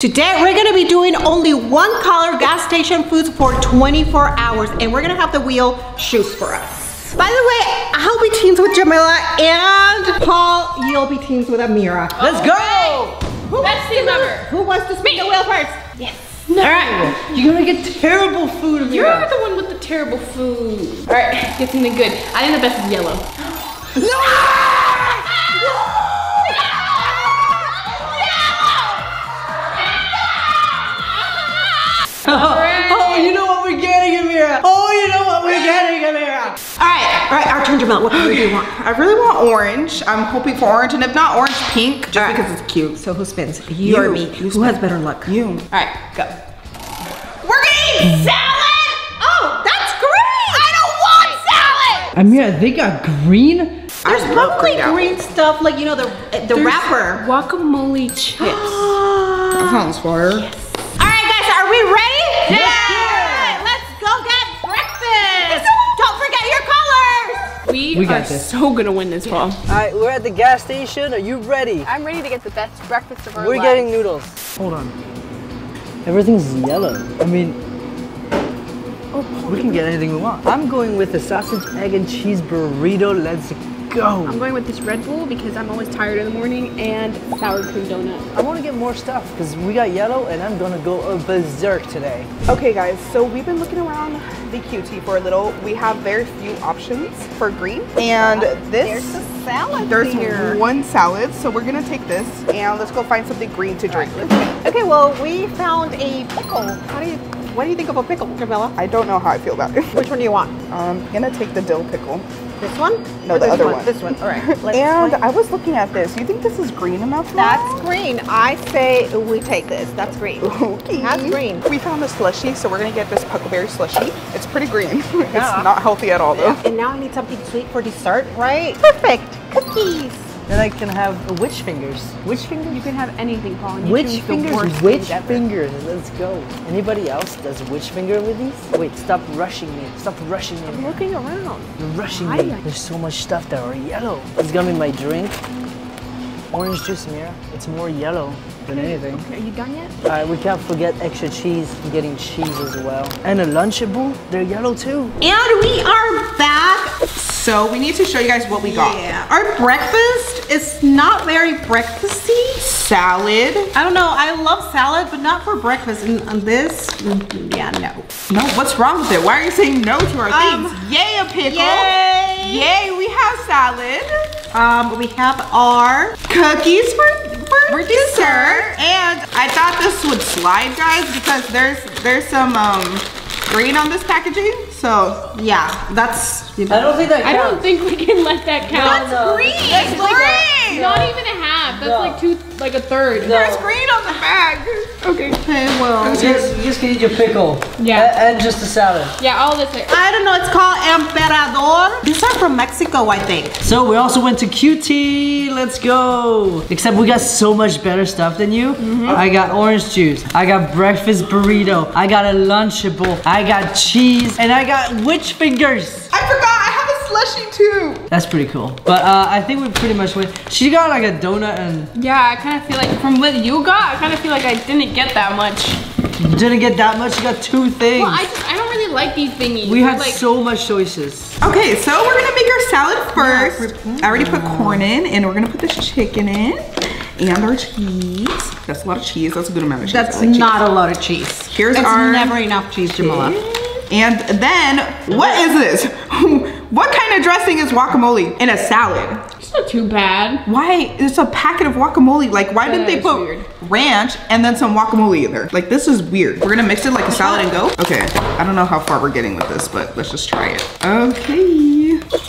Today we're gonna be doing only one color gas station foods for 24 hours and we're gonna have the wheel choose for us. By the way, I'll be teams with Jamila and Paul, you'll be teams with Ameerah. Let's go! Who Best team ever. Who wants to spin the wheel first? Yes. All right. You're gonna get terrible food, Ameerah. You're the one with the terrible food. All right, get something good. I think the best is yellow. Ah! Oh, you know what we're getting, Ameerah. Oh, you know what we're getting, Ameerah. All right, all right, our turn, Jamila. What color do you want? I really want orange. I'm hoping for orange, and if not orange, pink, just All right. because it's cute. So who spins? You, or me? You Who spin. has better luck? You. All right, go. We're gonna eat salad! Oh, that's great! I don't want salad! Ameerah, they got green? There's I probably green green stuff like, you know, the the There's wrapper. Guacamole chips. That sounds fire. All We, We are got this. so gonna win this fall. All right, we're at the gas station. Are you ready? I'm ready to get the best breakfast of our We're lives. getting noodles. Hold on. Everything's yellow. I mean, oh, we can get anything we want. I'm going with the sausage, egg, and cheese burrito. Let's go. I'm going with this Red Bull because I'm always tired in the morning and sour cream donut. I want to get more stuff because we got yellow and I'm gonna go uh, berserk today. Okay, guys, so we've been looking around the QT for a little. We have very few options for green, and this There's a salad there's here. one salad, so we're gonna take this and let's go find something green to drink. Okay, well, we found a pickle. How do you, what do you think of a pickle, Jamila? I don't know how I feel about it. Which one do you want? I'm gonna take the dill pickle. This one? No, the this other one. one. This one, all right. Let's and find- I was looking at this. You think this is green enough? That's green. I say we take this. That's green. Okay. That's green. We found a slushy, so we're gonna get this Puckleberry slushy. It's pretty green. it's not healthy at all though. And now I need something sweet for dessert, right? Perfect. Cookies. Then I can have witch fingers. Witch fingers? You can have anything, Paul. and you Witch fingers, witch fingers. Let's go. Anybody else does witch finger with these? Wait, stop rushing me. Stop rushing me. I'm looking around. You're rushing Why? me. There's so much stuff that are yellow. It's gonna be my drink. Orange juice, Mira. It's more yellow than anything. Are you done yet? All right, we can't forget extra cheese. I'm getting cheese as well. And a Lunchable, they're yellow too. And we are back. So we need to show you guys what we got. Yeah. Our breakfast is not very breakfasty. Salad. I don't know. I love salad, but not for breakfast. And, and this, mm, yeah, no. No, what's wrong with it? Why are you saying no to our Um, things? Yay, a pickle. Yay! Yay, we have salad. Um, we have our Cookies for, for, dessert. And I thought this would slide, guys, because there's there's some um green on this packaging. So yeah. That's you I don't think that I don't think we can let that count. no. green. That's It's like a- green. Not even a half. That's No. like two, like a third. There's green on the bag. Okay. Okay, well. You just, you just can eat your pickle. Yeah. A- And, just the salad. Yeah, all this. Like, I don't know. It's called Emperador. These are from Mexico, I think. So we also went to QT. Let's go. Except we got so much better stuff than you. Mm-hmm. I got orange juice. I got breakfast burrito. I got a Lunchable. I got cheese. And I got witch fingers. I forgot I have a slushy too. That's pretty cool. But uh, I think we pretty much went. She got like a donut and yeah, I kind of feel like from what you got, I kind of feel like I didn't get that much. you didn't get that much. You got two things. Well, I just, I don't really like these thingies. we had like, so much choices. Okay, so we're gonna make our salad first. I already put corn in, and we're gonna put this chicken in, and our cheese. That's a lot of cheese. That's a good amount of cheese. That's I like cheese. not a lot of cheese. Here's it's our- never enough cheese, Jamila. And then, what is this? Kind of dressing is guacamole in a salad? It's not too bad. Why? It's a packet of guacamole. Like, why didn't they put weird. ranch and then some guacamole in there? Like, this is weird. We're gonna mix it like a salad and go. Okay, I don't know how far we're getting with this, but let's just try it. Okay,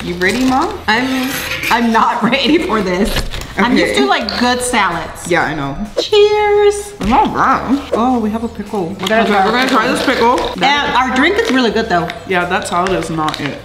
you ready, mom? I'm I'm not ready for this. I'm Okay. used to like good salads. Yeah, I know. Cheers. Oh, I'm all wrong. Oh, we have a pickle. We're gonna okay, try we're gonna try this pickle. And our drink is really good though. Yeah, that salad is not it.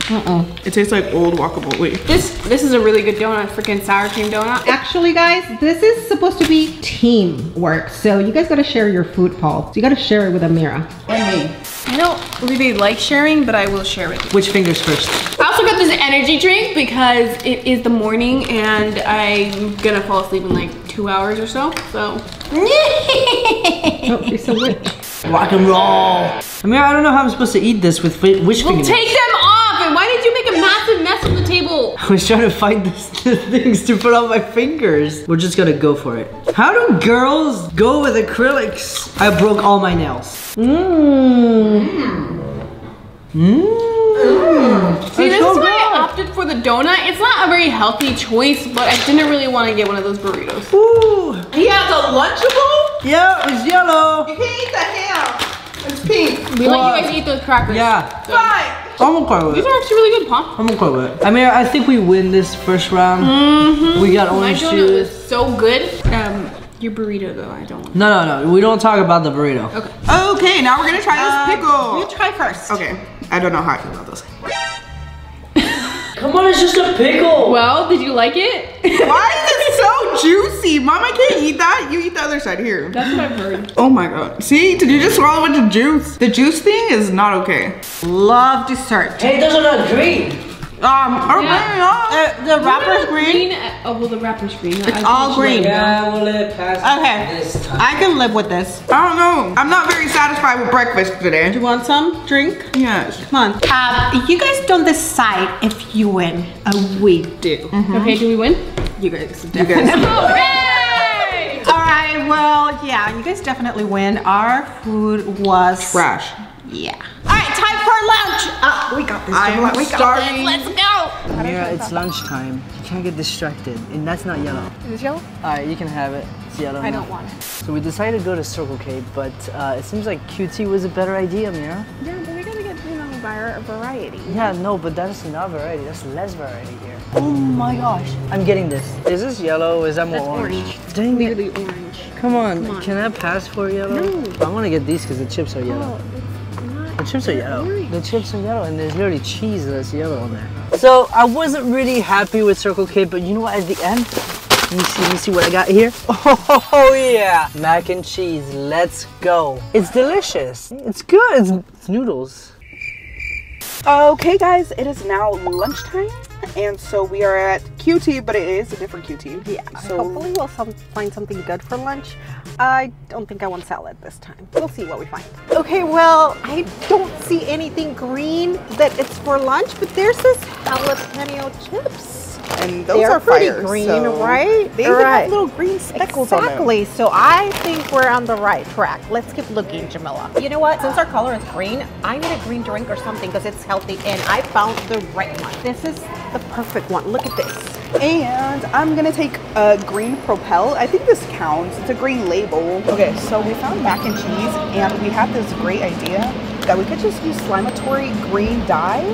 It tastes like old guacamole. This this is a really good donut, freaking sour cream donut. Actually, guys, this is supposed to be teamwork. So you guys gotta share your food, Paul. So you gotta share it with Ameerah. And me. I don't really like sharing, but I will share it. Which fingers first? I also got this energy drink because it is the morning and I'm gonna fall asleep in like two two hours or so. So oh, Rock and roll. Ameerah, I don't know how I'm supposed to eat this with fi- which well, fingernails. take them off. And why did you make a massive mess on the table? I was trying to find this, the things to put on my fingers. We're just gonna go for it. How do girls go with acrylics? I broke all my nails. Mmm. Mm. Mmm. See, this so is why I good. the donut. It's not a very healthy choice, but I didn't really want to get one of those burritos. Ooh. He has a Lunchable? Yeah, it's yellow. You can't eat the ham. It's pink. We let you guys eat those crackers. Yeah. So- Fine. I'm okay with These it. are actually really good, huh? I'm okay with it. I mean, I think we win this first round. Mm-hmm. We got My orange donut was juice. so good. Um, your burrito though, I don't want. No, no, no. We don't talk about the burrito. Okay. Okay, now we're gonna try this pickle. You try first. Okay, I don't know how I feel about this. Come on, it's just a pickle. Well, did you like it? Why is it so juicy? Mom, I can't eat that. You eat the other side here. That's what I've heard. Oh my god. See, did you just swallow a bunch of juice? The juice thing is not okay. Love dessert. hey, those are not green. Um, okay, Yeah. yeah. Uh, the wrapper's green. uh, Oh well, the wrapper's green. It's all green. Yeah, we'll let it pass Okay. this time. I can live with this. I don't know. I'm not very satisfied with breakfast today. Do you want some drink? Yes. Come on. Uh, you guys don't decide if you win. Uh, we do. Okay, do we win? You guys You guys. Hooray! All right. Well, yeah, you guys definitely win. Our food was Trash. Yeah. All right, time for lunch. Uh, we got this. I'm Jamila. we got starving. this. Let's go. Mira, it's lunchtime. You can't get distracted. And that's not yellow. Is this yellow? Alright, you can have it. It's yellow. I now. don't want it. So we decided to go to Circle K, but uh, it seems like QT was a better idea, Mira. Yeah, but we gotta get, you know, var- variety. Yeah, no, but that's not variety. That's less variety here. Oh my gosh. I'm getting this. Is this yellow? Is that more That's orange? orange. Dang it. Clearly orange. Come on. Come on. Can I pass for yellow? No. I want to get these because the chips are yellow. Oh, it's not. The chips are yellow. The chips are yellow, and there's literally cheese that's yellow on there. So I wasn't really happy with Circle K, but you know what? At the end, you see. Me see what I got here. Oh yeah, mac and cheese. Let's go. It's delicious. It's good. It's, it's noodles. Okay, guys, it is now lunchtime, and so we are at QT, but it is a different QT. Yeah. So Hopefully, we'll some, find something good for lunch. I don't think I want salad this time. We'll see what we find. Okay. Well, I don't see anything green that it's for lunch, but there's this jalapeno chips. And those They're are pretty fire, green, so right? They even Right. have little green speckles on them. Exactly. So I think we're on the right track. Let's keep looking, Jamila. You know what? Since our color is green, I need a green drink or something because it's healthy and I found the right one. This is the perfect one. Look at this. And I'm gonna take a green Propel. I think this counts. It's a green label. Okay, so we found mac and cheese, and we had this great idea that we could just use Slimeatory green dye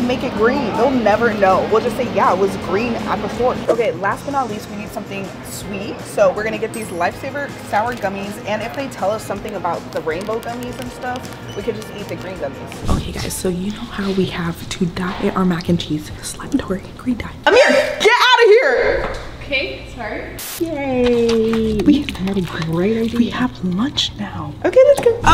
and make it green. They'll never know. We'll just say, yeah, it was green at the source. Okay, last but not least, we need something sweet. So we're gonna get these Lifesaver sour gummies, and if they tell us something about the rainbow gummies and stuff, we could just eat the green gummies. Okay, guys, so you know how we have to dye our mac and cheese Slimeatory green dye. Amir, get out of here! Okay, sorry. Yay. We had a great idea. We have lunch now. Okay, let's go.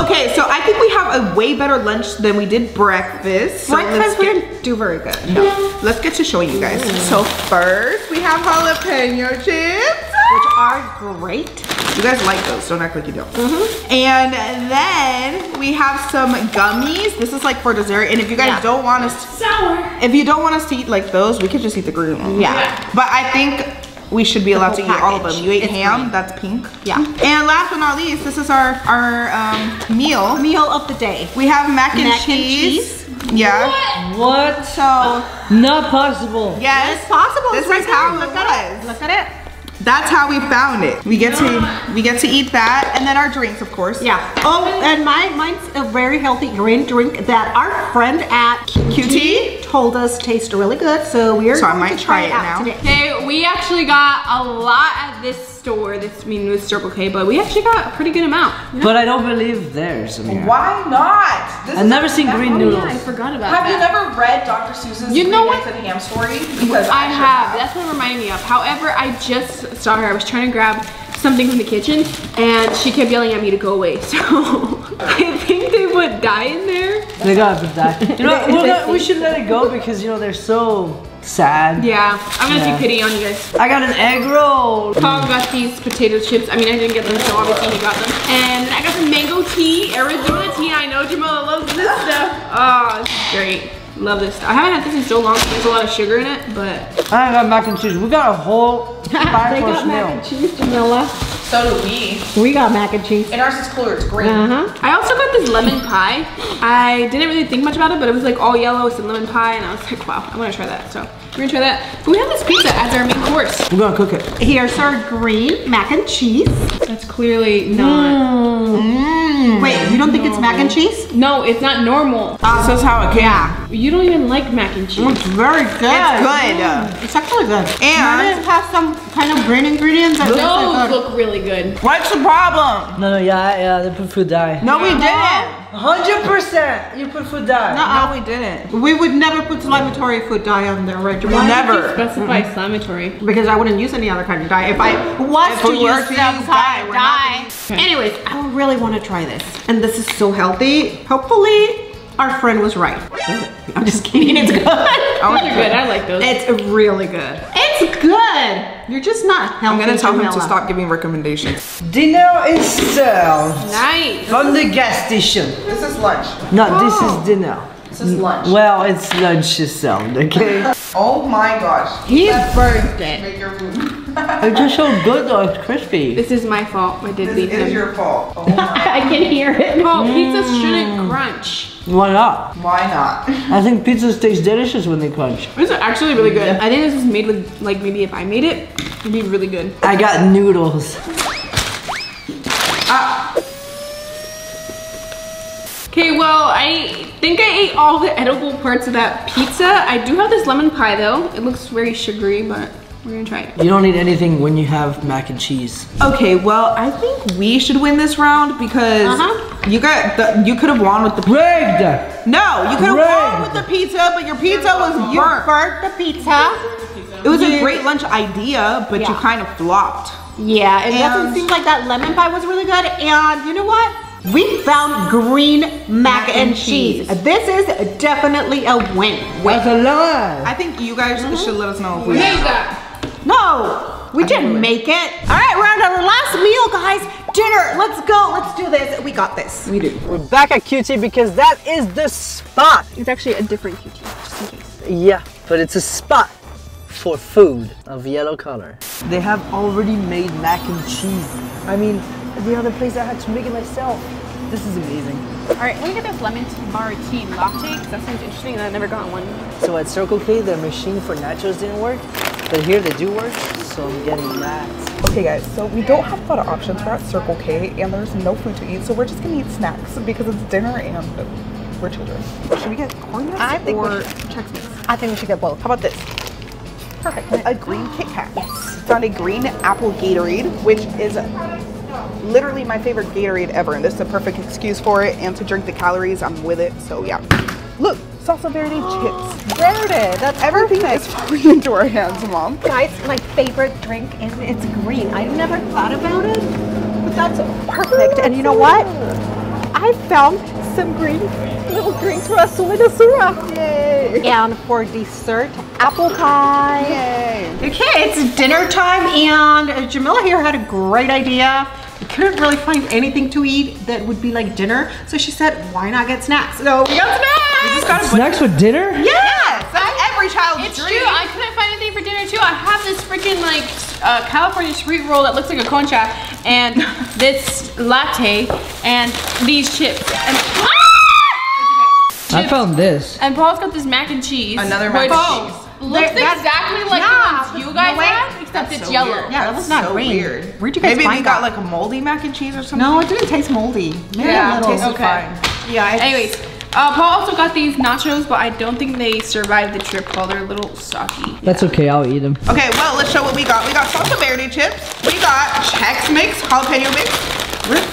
Okay, so I think we have a way better lunch than we did breakfast. So Breakfast let's we didn't do very good. no, let's get to showing you guys. So first we have jalapeno chips. Which are great. You guys like those, don't act like you don't. Mhm. And then we have some gummies. This is like for dessert. And if you guys Yeah. don't want us to, Sour. if you don't want us to eat like those, we could just eat the green one. Yeah. But I think we should be allowed to eat all of them. You ate It's ham, green. that's pink. Yeah. And last but not least, this is our our um, meal. Meal of the day. We have mac and Mac and cheese. Yeah. What? what? So Not possible. yes, It's possible. This It's is how it Look at it. Look at it. That's how we found it. We get to we get to eat that, and then our drinks, of course. Yeah. Oh, and my mine's a very healthy green drink that our friend at QT? Told us tastes really good. So we're So I might to try try it out now. today. Okay, we actually got a lot at this store. This I mean with Circle K, but we actually got a pretty good amount. But I don't believe theirs, Ameerah. Why not? This I've never seen green oh, macaroni. noodles. I forgot about Have that. you never read Dr. Seuss's You know Green what? Eggs and Ham story? Because I sure have. That's what it reminded me of. However, I just saw her. I was trying to grab something from the kitchen, and she kept yelling at me to go away. So I think they put dye in there. They gotta that. You know, not- we should let it go because you know they're so sad. Yeah, I'm gonna Yeah. take pity on you guys. I got an egg roll. Paul got these potato chips. I mean, I didn't get them, so obviously he got them. And I got some mango tea, Arizona tea. I know Jamila loves this stuff. Oh, it's great. Love this. I haven't had this in so long. There's a lot of sugar in it, but I got mac and cheese. We got a whole five course meal. Mac and cheese, Jamila. So do we. We got mac and cheese. And ours is cooler, it's green. Uh-huh. I also got this lemon pie. I didn't really think much about it, but it was like all yellow, some lemon pie, and I was like, wow, I want to try that. So we're gonna try that. But we have this pizza as our main course. We're gonna cook it. Here's our green mac and cheese. That's clearly not. Mm. Wait, you don't think it's mac and cheese? No, it's not normal. Uh, this is how it came. Yeah. You don't even like mac and cheese. It's very good. It's good. Mm. It's actually good. And- it has some kind of green ingredients. that taste Those like look really good. What's the problem? No, no, yeah, yeah, uh, the food dye. No, we didn't. 100% you put food dye. Nuh-uh. No, we didn't. We would never put inflammatory food dye on there, right? Jamila? Never. Specify inflammatory. Because I wouldn't use any other kind of dye. If I was If to we use some dye, we're not. Anyways, I really want to try this. And this is so healthy. Hopefully, our friend was right. I'm just kidding. It's good. oh, Those are good. I like those. It's really good. It's good. You're just not healthy. I'm gonna tell him to stop giving recommendations. Dinner is served nice. from the gas station. This is lunch. No, this is oh. dinner. This is lunch. Well, it's lunch served, okay? Oh my gosh. He birthed it. Make your food. it's just so good though, it's crispy. This is my fault. I did This leave is him. your fault. Oh my. I can hear it. Oh, mm. pizza shouldn't crunch. Why not? Why not? I think pizzas taste delicious when they crunch. This is actually really good. I think this is made with, like, maybe if I made it, it'd be really good. I got noodles. Ah. Okay, well, I think I ate all the edible parts of that pizza. I do have this lemon pie though. It looks very sugary, but we're gonna try it. You don't need anything when you have mac and cheese. Okay, well, I think we should win this round because Uh-huh. you got the, you could have won with the Rigged! no, you could have won with the pizza, but your pizza was You burnt. burnt the pizza. It was a great lunch idea, but you kind of flopped. Yeah, it doesn't seem like that lemon pie was really good. And you know what? We found green mac, and, and cheese. cheese. This is definitely a win. That's a lie! I think you guys mm-hmm. should let us know if we Made that. No, we didn't make it. All right, we're on our last meal, guys. Dinner. Let's go. Let's do this. We got this. We do. We're back at QT because that is the spot! It's actually a different QT, just in case. Yeah, but it's a spot for food of yellow color. They have already made mac and cheese. I mean, the other place I had to make it myself. This is amazing. All right, let me get this lemon tea bar latte because that sounds interesting and I've never gotten one. So at Circle K, their machine for nachos didn't work, but here they do work, so I'm getting that. Okay, guys, so we don't have a lot of options. We're at Circle K and there's no food to eat, so we're just gonna eat snacks because it's dinner and we're children. Should we get corn nuts I think we or. Chex Mix? I think we should get both. How about this? Perfect. A green Kit Kat. Yes. Found a green apple Gatorade, which is literally my favorite Gatorade ever, and this is a perfect excuse for it. And to drink the calories, I'm with it. So yeah. Look, salsa verde chips. Verde. That's Everything is falling into our hands, mom. Guys, my favorite drink is it's green. I've never thought about it, but that's perfect. And you know what? I found some green little drinks for us with Asura. Yay! And for dessert, apple pie. Yay! Okay, it's dinner time, and Jamila here had a great idea. We couldn't really find anything to eat that would be like dinner, so she said, "Why not get snacks?" So we got snacks. We just got Snacks with dinner? Yes, that's every child's It's dream. true. I couldn't find anything for dinner too. I have this freaking like uh, California street roll that looks like a concha, and this latte, and these chips. And, Ah! I Chips. found this. And Paul's got this mac and cheese. Another mac and cheese. Looks There- that's- exactly like yeah, the ones you guys way. had, except That's it's so yellow. weird. Yeah, that was not so green. weird. Where'd you guys Maybe find we got that? like a moldy mac and cheese or something. No, it didn't taste moldy. Maybe Yeah, a it tasted Okay. fine. Yeah. It's, Anyways, uh, Paul also got these nachos, but I don't think they survived the trip while they're a little soggy. That's okay, I'll eat them. Okay, well, let's show what we got. We got salsa verde chips. We got Chex Mix, jalapeno mix.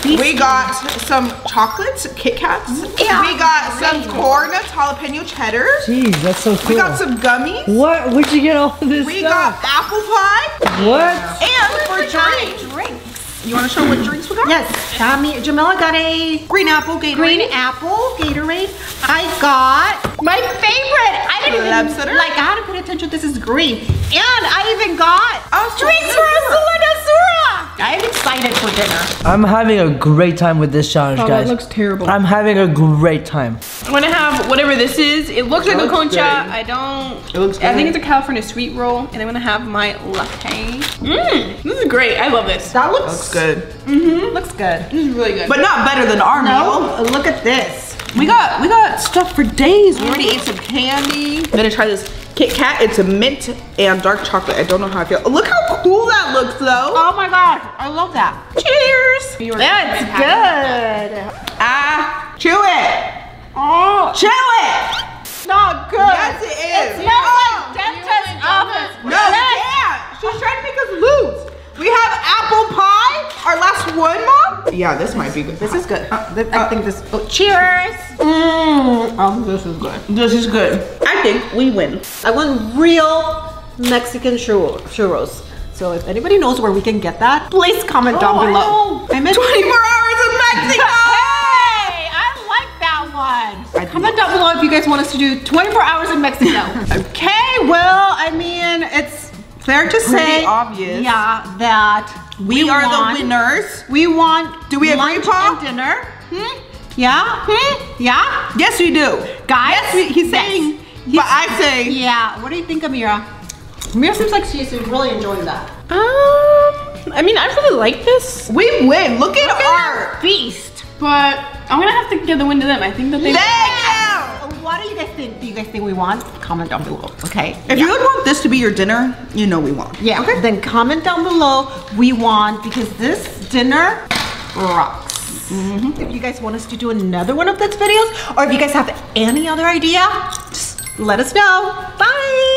We got some chocolates, Kit Kats. Yeah. We got some corn nuts, jalapeno cheddar. Jeez, that's so cool. We got some gummies. What? Where'd you get all of this We stuff? got apple pie. What? And for drinks, You want to show what drinks we got? Yes, Tommy, Jamila got a Green apple, Gatorade. green apple Gatorade. I got my favorite. I didn't even like. I had to pay attention. This is green, and I even got Oh, drinks for Nasura. I'm excited for dinner. I'm having a great time with this challenge, Oh, guys. that looks terrible. I'm having a great time. I'm gonna have whatever this is. It looks like a concha. good. I don't. It looks good. I think it's a California sweet roll, and I'm gonna have my latte. Mmm, this is great. I love this. That looks, Looks good, mm-hmm. Looks good. This is really good. but not better than our meal. No, look at this. We got we got stuff for days. We already ate some candy. I'm gonna try this Kit Kat. It's a mint and dark chocolate. I don't know how I feel. Look how cool that looks though. Oh my god, I love that. Cheers. That's good. Ah, chew it. Oh, Chew it. not good. Yes, it is. It smells Oh. like dentist office. No, we can't. She's trying to make us lose. We have apple pie. Our last one, mom. Yeah, this might be good. This is good. Uh, Th- I uh, think this. Oh, cheers. Mmm. Oh, this is good. This is good. I think we win. I want real Mexican churro- churros. So if anybody knows where we can get that, please comment down Oh, I below. I meant 24 hours in Mexico. Hey, I like that one. Comment down below if you guys want us to do 24 hours in Mexico. okay, well, I mean, it's fair to say, obvious. yeah, that We, are want- the winners. We want. Do we agree, lunch Pa? and dinner. Hmm? Yeah. Hmm? Yeah. Yes, we do. Guys, Yes, we, he's yes. saying. He's- but I say. Yeah. What do you think, Ameerah? Ameerah seems like she's really enjoying that. Um, I mean, I really like this, We win. Look at our. feast. but I'm gonna have to give the win to them. I think that they. Thank you. What do you guys think? Do you guys think we want? Comment down below. Okay. If you would want this to be your dinner, you know we want. Yeah. Okay. Then comment down below. We want because this dinner rocks. If you guys want us to do another one of these videos, or if you guys have any other idea, just let us know. Bye.